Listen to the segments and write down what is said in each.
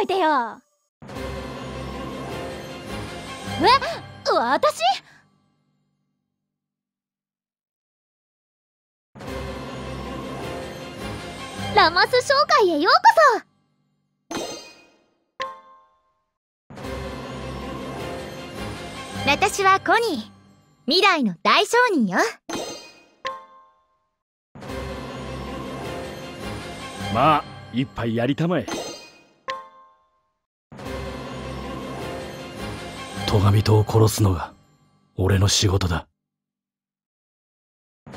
任せといてよ。え私？ラマス商会へようこそ。私はコニー未来の大商人よ。まあ一杯やりたまえ。戸上戸を殺すのが俺の仕事だ。明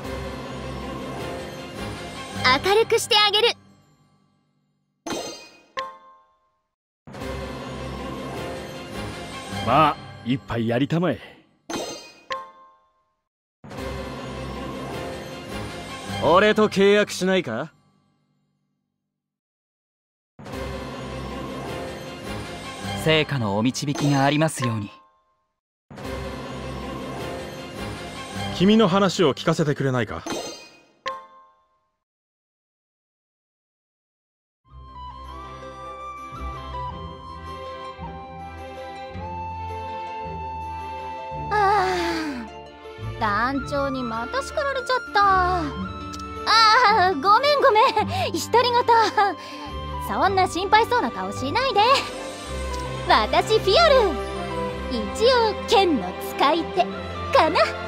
るくしてあげる。まあ一杯やりたまえ。俺と契約しないか？成果のお導きがありますように君の話を聞かせてくれないか？団長にまた叱られちゃった。ああごめんごめん。独り言そんな心配そうな顔しないで。私フィオル。一応剣の使い手かな。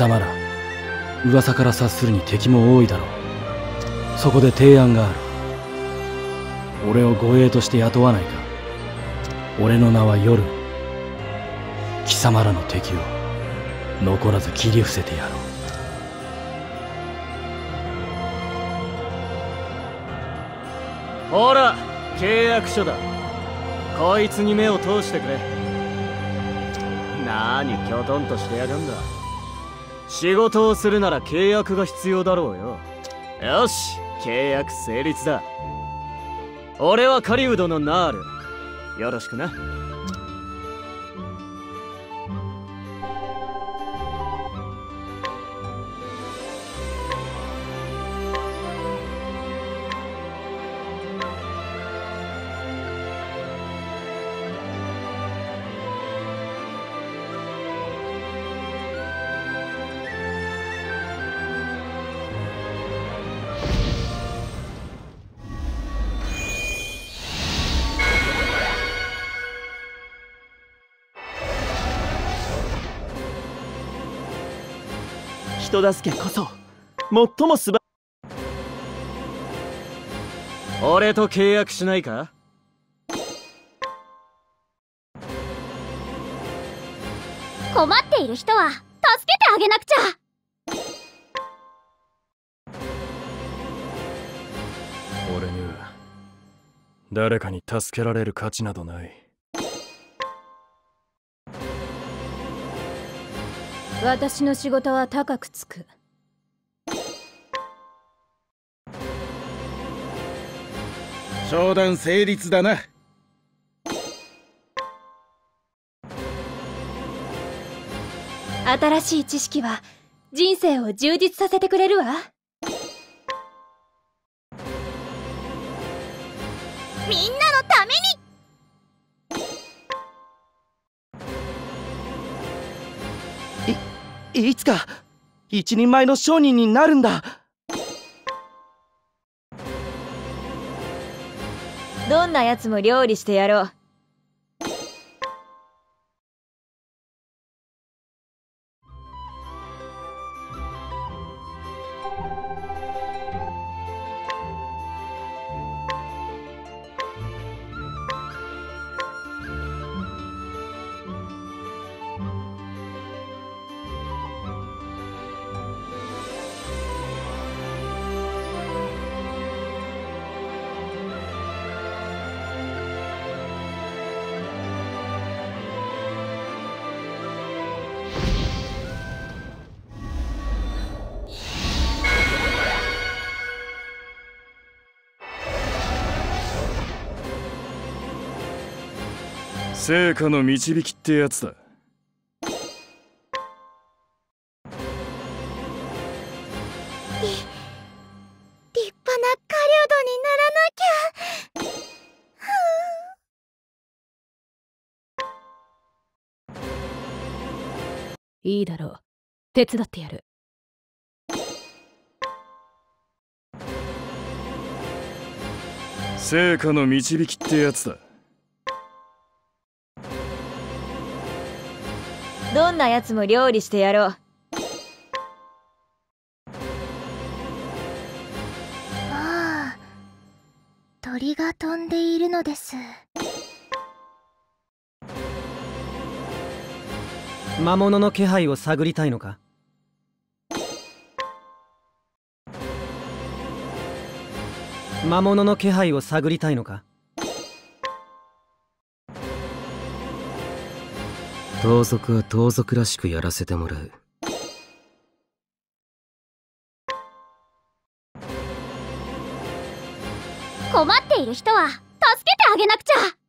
様ら噂から察するに敵も多いだろう。そこで提案がある。俺を護衛として雇わないか。俺の名は夜。貴様らの敵を残らず切り伏せてやろう。ほら契約書だ。こいつに目を通してくれ。なにきょとんとしてやがんだ。仕事をするなら契約が必要だろうよ。よし契約成立だ。俺は狩人のナール。よろしくな。人助けこそ最も素晴俺と契約しないか？困っている人は助けてあげなくちゃ。俺には誰かに助けられる価値などない私の仕事は高くつく。商談成立だな。新しい知識は人生を充実させてくれるわ。みんなのためいいつか一人前の商人になるんだ。どんなやつも料理してやろう。成果の導きってやつだ。いいだろう。手伝ってやる。成果の導きってやつだ。どんなやつも料理してやろう。ああ鳥が飛んでいるのです。魔物の気配を探りたいのか？魔物の気配を探りたいのか？盗賊は盗賊らしくやらせてもらう。困っている人は助けてあげなくちゃ。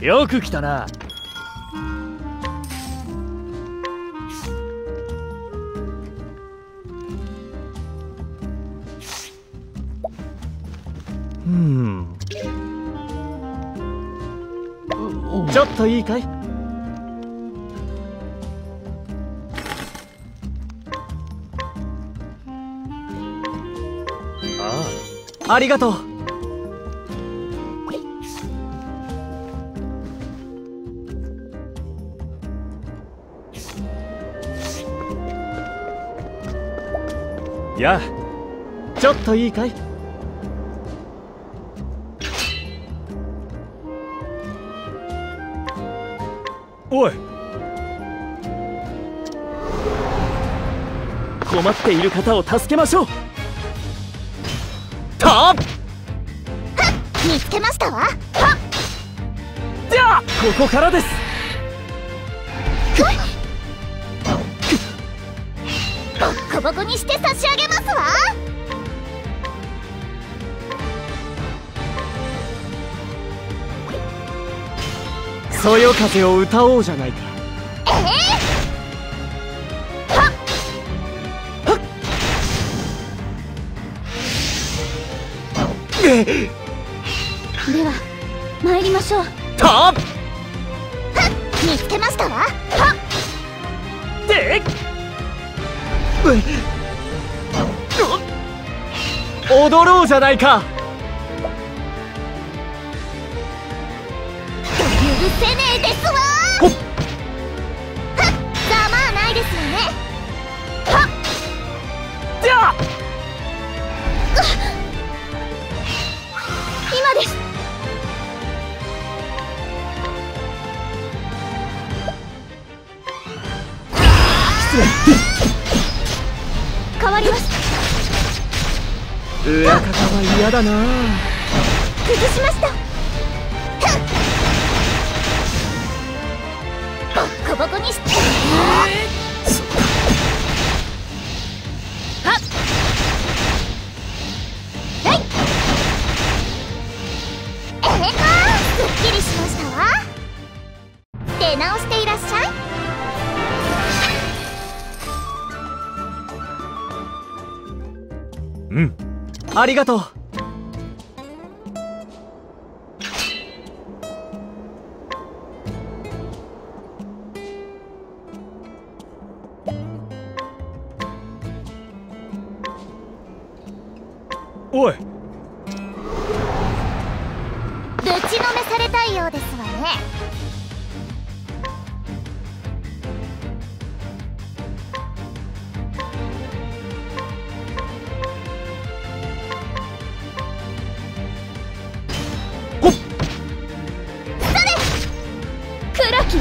よく来たな。うん。ちょっといいかい？ああ。ありがとう。やあちょっといいかい？おい。困っている方を助けましょう。たっ。見つけましたわ。じゃあここからです差し上げますわそよ風を歌おうじゃないかでは参りましょう。たっ！見つけましたわ。で踊ろうじゃないか。許せねえですわほっ。ざまあないですよね。じゃあ。今です。変わります裏は嫌だな。崩しました。ボッコボコにして。ありがとう。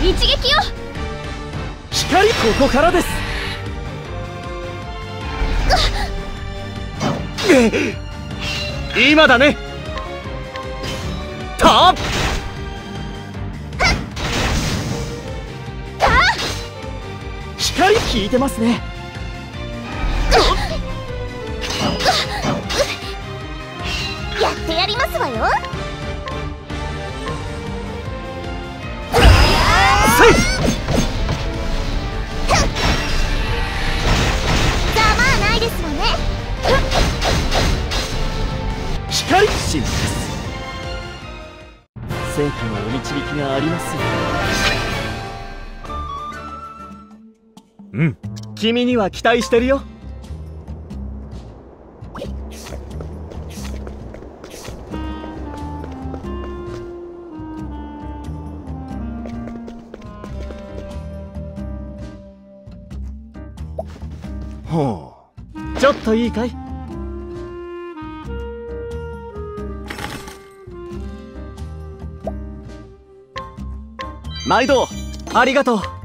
一撃よ！光ここからです。今だね。た。っ光効いてますね君には期待してるよ。ほうちょっといいかい？毎度ありがとう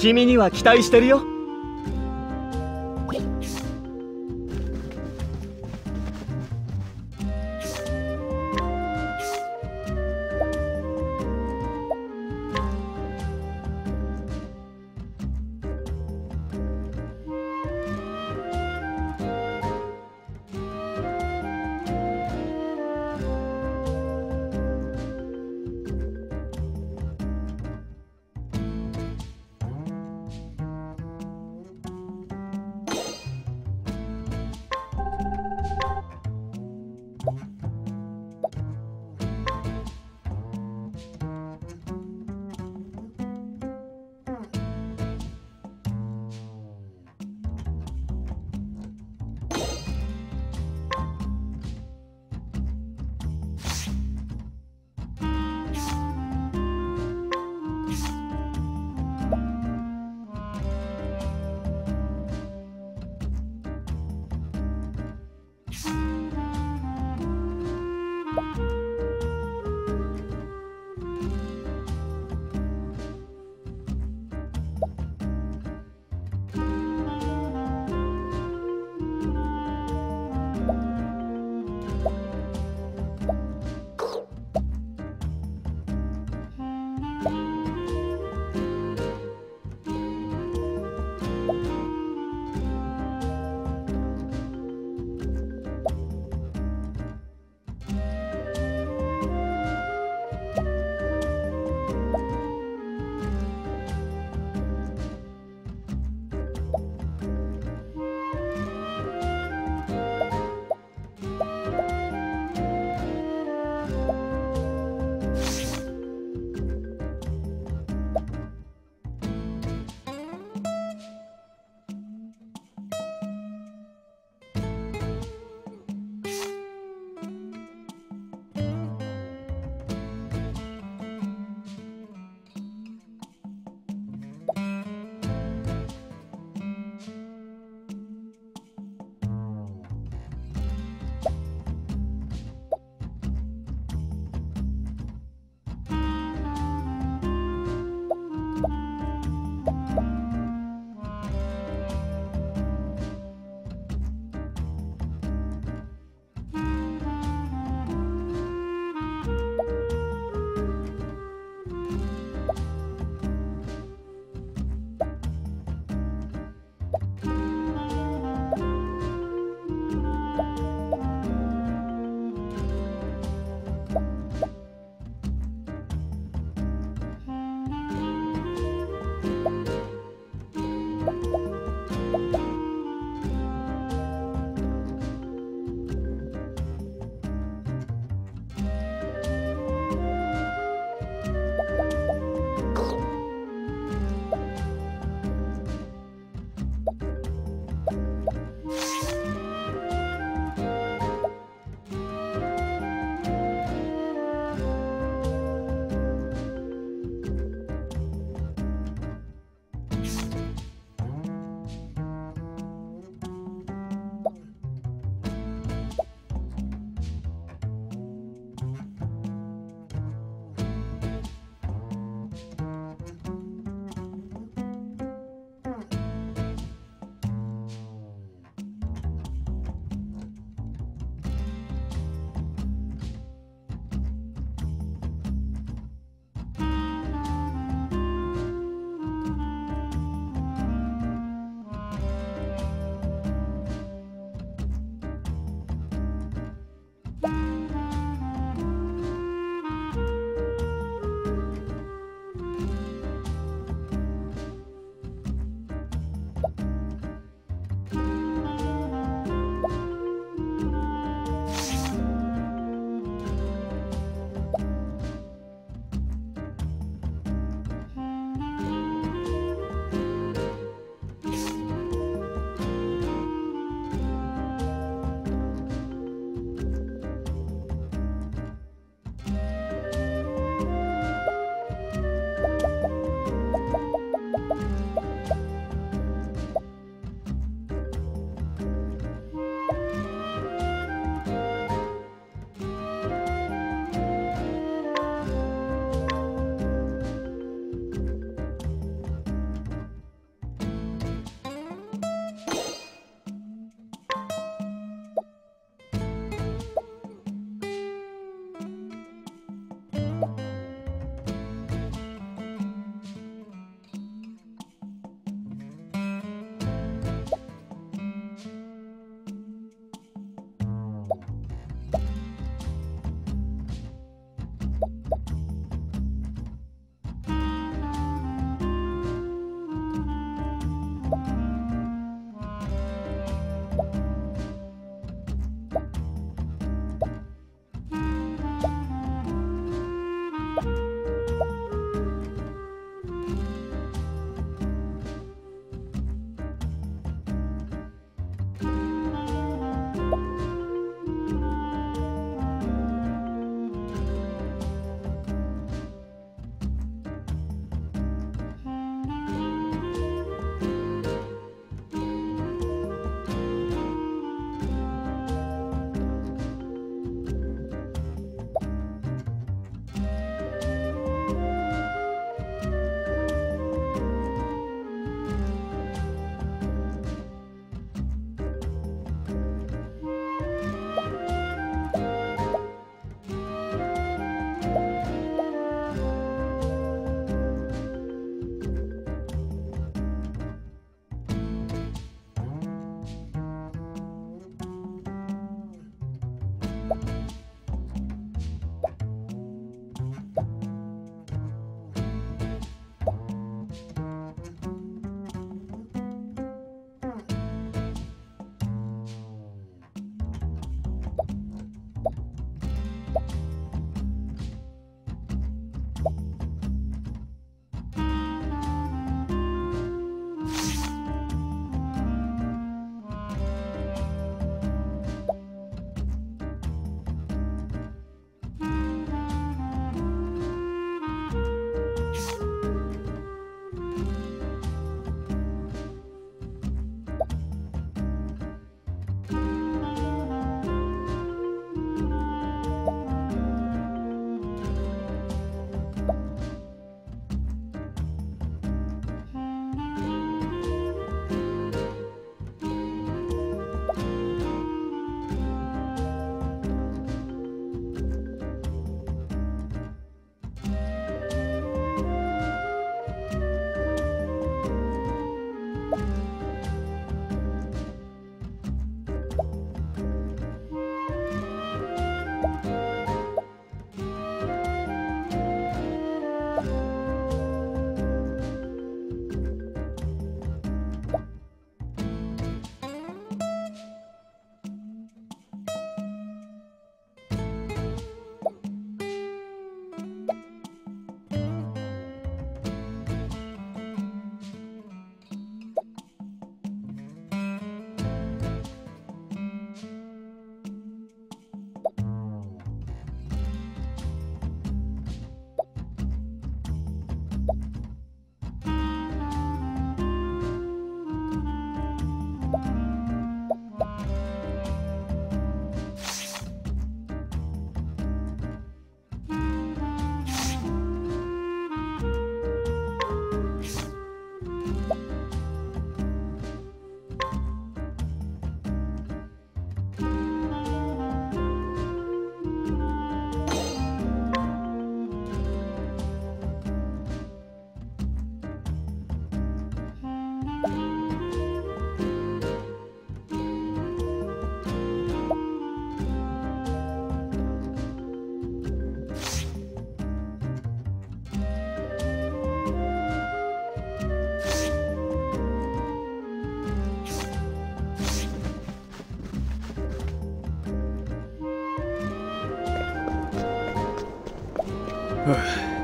君には期待してるよ。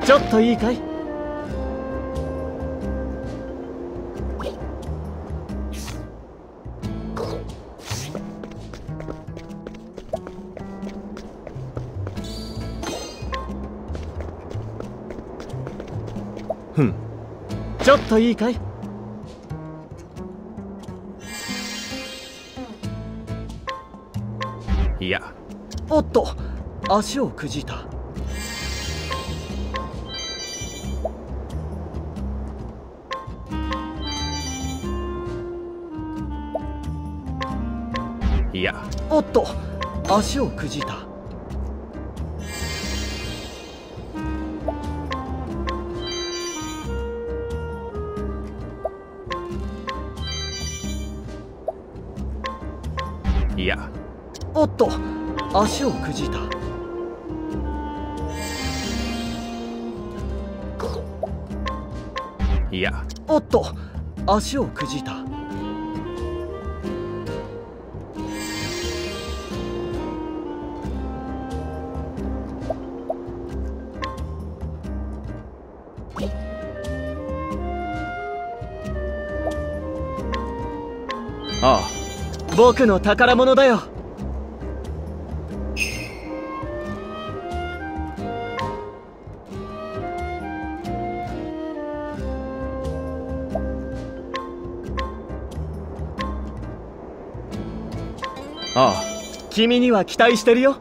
ちょっといいかい？ふん。ちょっといいかい？いや。おっと足をくじいた足をくじいた。いや。おっと足をくじいた。いや。おっと足をくじいた僕の宝物だよ。ああ。君には期待してるよ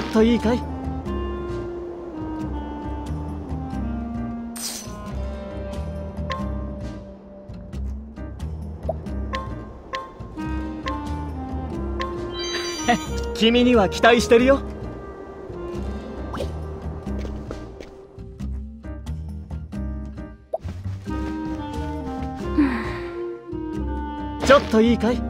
っといいかい？君には期待してるよ。ちょっといいかい？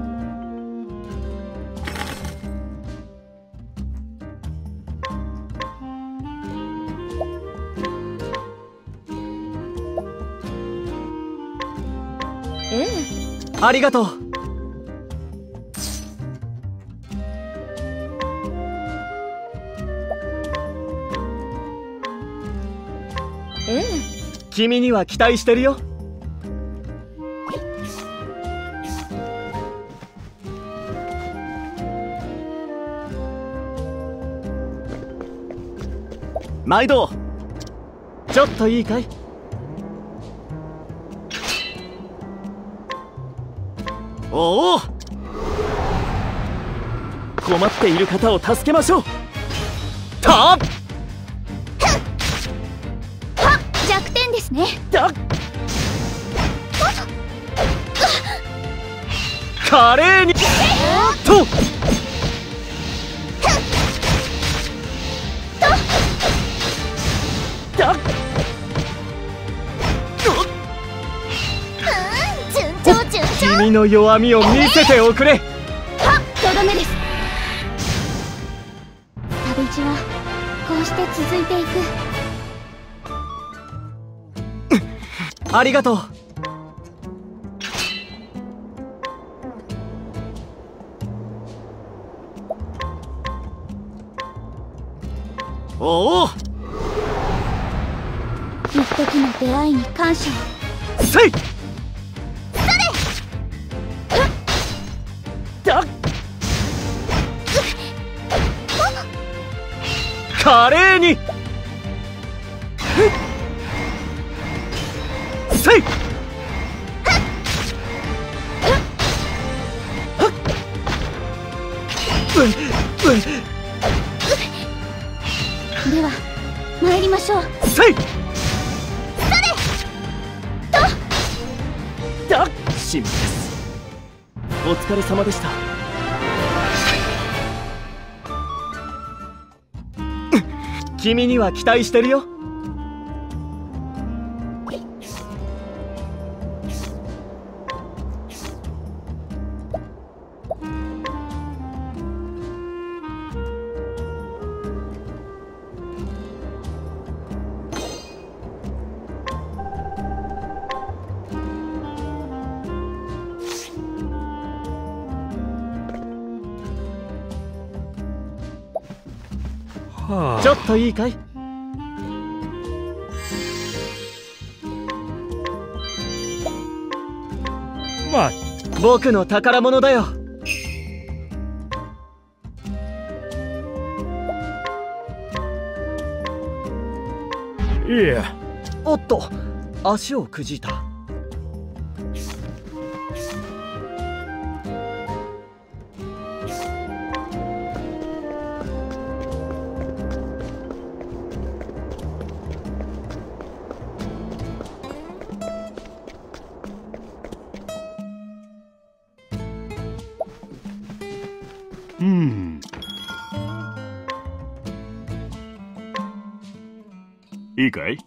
ありがとう。ええ君には期待してるよ。毎度。ちょっといいかい？おお。困っている方を助けましょう。たはっ。弱点ですね。だ華麗に。と君の弱みを見せておくれ。はっとどめです。旅路はこうして続いていく。ありがとう。おお。一時の出会いに感謝。をせい華麗に。せい。では参りましょう。せい。それと。だ神秘です。お疲れ様でした君には期待してるよ。といいかい？まあ。僕の宝物だよ。いいや。おっと足をくじいたいいかい？